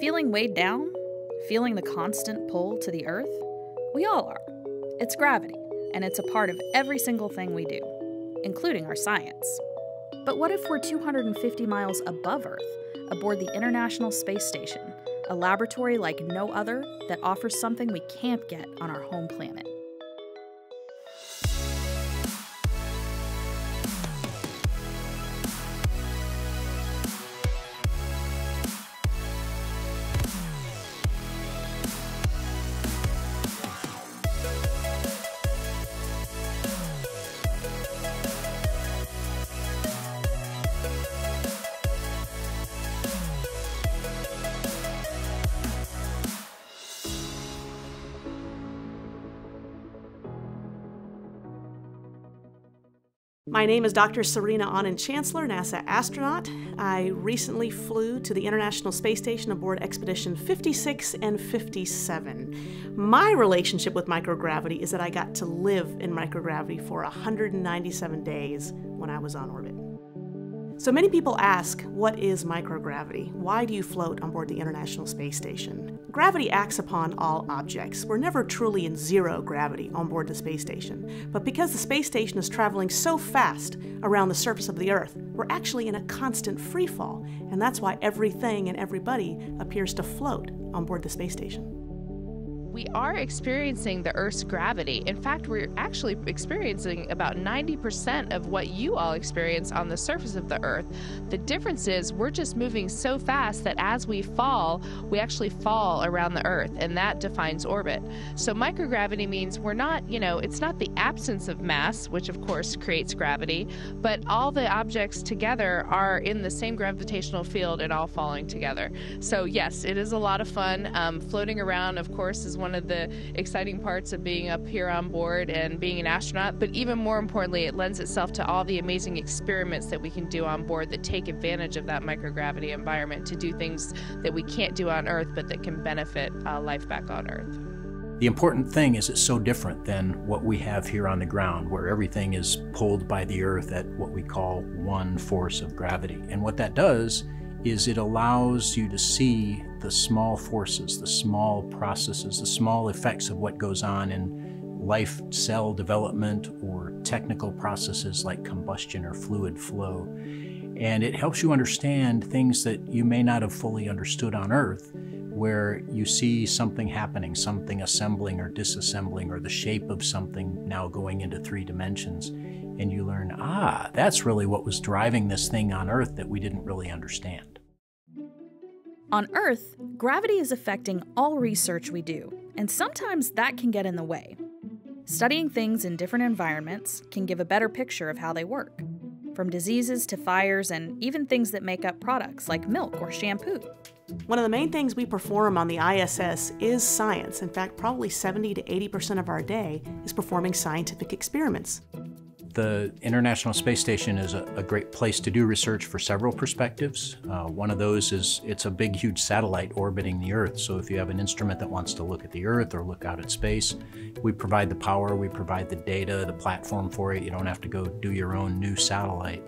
Feeling weighed down? Feeling the constant pull to the Earth? We all are. It's gravity, and it's a part of every single thing we do, including our science. But what if we're 250 miles above Earth, aboard the International Space Station, a laboratory like no other that offers something we can't get on our home planet? My name is Dr. Serena Auñón-Chancellor, NASA astronaut. I recently flew to the International Space Station aboard Expedition 56 and 57. My relationship with microgravity is that I got to live in microgravity for 197 days when I was on orbit. So many people ask, what is microgravity? Why do you float on board the International Space Station? Gravity acts upon all objects. We're never truly in zero gravity on board the space station. But because the space station is traveling so fast around the surface of the Earth, we're actually in a constant free fall. And that's why everything and everybody appears to float on board the space station we are experiencing the Earth's gravity. In fact, we're actually experiencing about 90% of what you all experience on the surface of the Earth. The difference is we're just moving so fast that as we fall, we actually fall around the Earth, and that defines orbit. So microgravity means we're not, you know, it's not the absence of mass, which of course creates gravity, but all the objects together are in the same gravitational field and all falling together. So yes, it is a lot of fun. Um, floating around, of course, is one one of the exciting parts of being up here on board and being an astronaut. But even more importantly, it lends itself to all the amazing experiments that we can do on board that take advantage of that microgravity environment to do things that we can't do on Earth, but that can benefit uh, life back on Earth. The important thing is it's so different than what we have here on the ground, where everything is pulled by the Earth at what we call one force of gravity. And what that does is it allows you to see the small forces, the small processes, the small effects of what goes on in life cell development or technical processes like combustion or fluid flow. And it helps you understand things that you may not have fully understood on Earth, where you see something happening, something assembling or disassembling, or the shape of something now going into three dimensions and you learn, ah, that's really what was driving this thing on Earth that we didn't really understand. On Earth, gravity is affecting all research we do, and sometimes that can get in the way. Studying things in different environments can give a better picture of how they work, from diseases to fires and even things that make up products like milk or shampoo. One of the main things we perform on the ISS is science. In fact, probably 70 to 80% of our day is performing scientific experiments. The International Space Station is a, a, great place to do research for several perspectives. Uh, one of those is it's a big, huge satellite orbiting the Earth. So if you have an instrument that wants to look at the Earth or look out at space, we provide the power, we provide the data, the platform for it. You don't have to go do your own new satellite.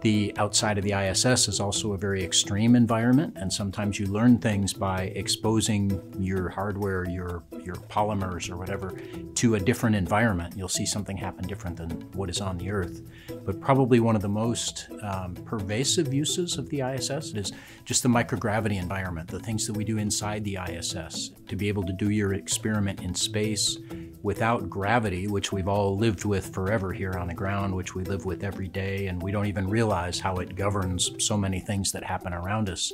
The outside of the ISS is also a very extreme environment, and sometimes you learn things by exposing your hardware, your, your polymers or whatever, to a different environment. You'll see something happen different than what is on the Earth. But probably one of the most um, pervasive uses of the ISS is just the microgravity environment, the things that we do inside the ISS. To be able to do your experiment in space, without gravity, which we've all lived with forever here on the ground, which we live with every day, and we don't even realize how it governs so many things that happen around us.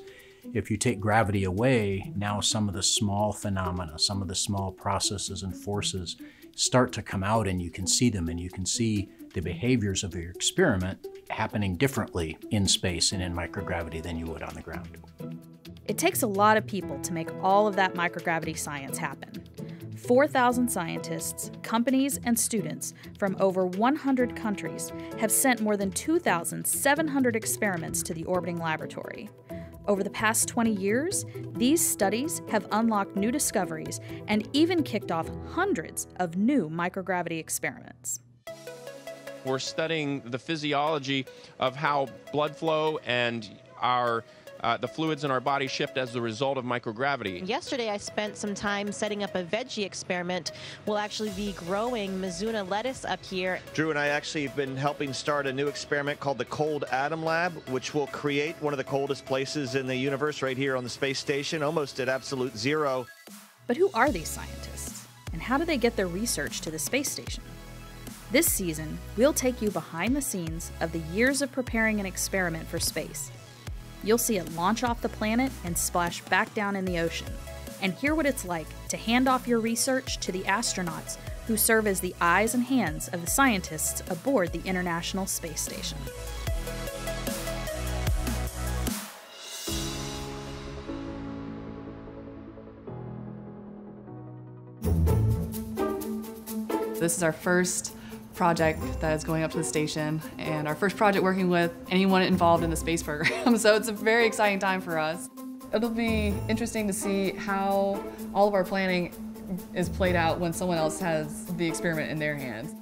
If you take gravity away, now some of the small phenomena, some of the small processes and forces start to come out and you can see them and you can see the behaviors of your experiment happening differently in space and in microgravity than you would on the ground. It takes a lot of people to make all of that microgravity science happen. 4,000 scientists, companies, and students from over 100 countries have sent more than 2,700 experiments to the orbiting laboratory. Over the past 20 years, these studies have unlocked new discoveries and even kicked off hundreds of new microgravity experiments. We're studying the physiology of how blood flow and our uh, the fluids in our body shift as the result of microgravity. Yesterday, I spent some time setting up a veggie experiment. We'll actually be growing Mizuna lettuce up here. Drew and I actually have been helping start a new experiment called the Cold Atom Lab, which will create one of the coldest places in the universe right here on the space station, almost at absolute zero. But who are these scientists? And how do they get their research to the space station? This season, we'll take you behind the scenes of the years of preparing an experiment for space. You'll see it launch off the planet and splash back down in the ocean, and hear what it's like to hand off your research to the astronauts who serve as the eyes and hands of the scientists aboard the International Space Station. This is our first project that is going up to the station and our first project working with anyone involved in the space program. so it's a very exciting time for us. It'll be interesting to see how all of our planning is played out when someone else has the experiment in their hands.